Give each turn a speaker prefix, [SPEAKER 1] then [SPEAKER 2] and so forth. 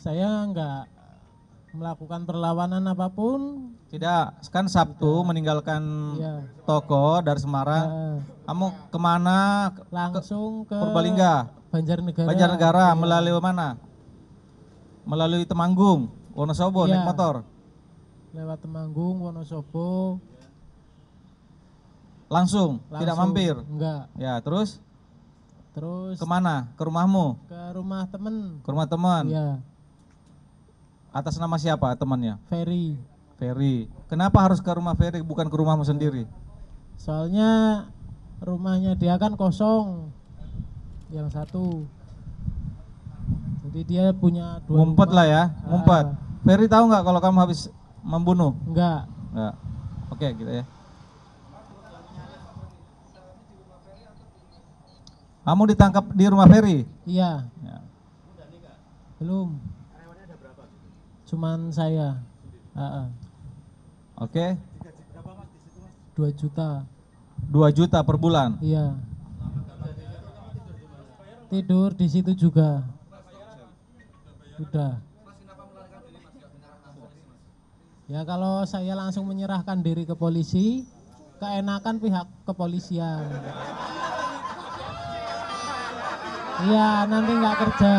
[SPEAKER 1] Saya nggak melakukan perlawanan apa pun.
[SPEAKER 2] Tidak, kan Sabtu meninggalkan
[SPEAKER 1] Ya.
[SPEAKER 2] toko dari Semarang.
[SPEAKER 1] Eh,
[SPEAKER 2] Kamu ke mana?
[SPEAKER 1] langsung ke
[SPEAKER 2] Purbalingga,
[SPEAKER 1] Banjarnegara.
[SPEAKER 2] Banjarnegara,
[SPEAKER 1] Iya.
[SPEAKER 2] melalui mana? Melalui Temanggung, Wonosobo, naik
[SPEAKER 1] Iya.
[SPEAKER 2] motor.
[SPEAKER 1] Lewat Temanggung, Wonosobo.
[SPEAKER 2] Langsung, tidak
[SPEAKER 1] langsung.
[SPEAKER 2] mampir.
[SPEAKER 1] Enggak.
[SPEAKER 2] Ya, terus
[SPEAKER 1] Terus
[SPEAKER 2] ke mana? Ke rumahmu?
[SPEAKER 1] ke rumah temen.
[SPEAKER 2] Ke rumah teman?
[SPEAKER 1] Iya,
[SPEAKER 2] Atas nama siapa temannya?
[SPEAKER 1] Ferry.
[SPEAKER 2] Ferry. Kenapa harus ke rumah Ferry bukan ke rumahmu sendiri?
[SPEAKER 1] Soalnya rumahnya dia kan kosong. Yang satu. Jadi dia punya dua
[SPEAKER 2] Ngumpet
[SPEAKER 1] rumah.
[SPEAKER 2] lah ya, ngumpet.
[SPEAKER 1] Ah.
[SPEAKER 2] Ferry tahu nggak kalau kamu habis membunuh?
[SPEAKER 1] Enggak.
[SPEAKER 2] Nggak. Oke, gitu ya. Kamu ditangkap di rumah Ferry?
[SPEAKER 1] Iya,
[SPEAKER 2] Ya.
[SPEAKER 1] belum. Cuman saya. Ah, ah.
[SPEAKER 2] Oke,
[SPEAKER 1] 2 juta.
[SPEAKER 2] 2 juta per bulan.
[SPEAKER 1] Iya. Tidur di situ juga. Sudah. Ya kalau saya langsung menyerahkan diri ke polisi, keenakan pihak kepolisian. Iya, nanti nggak kerja.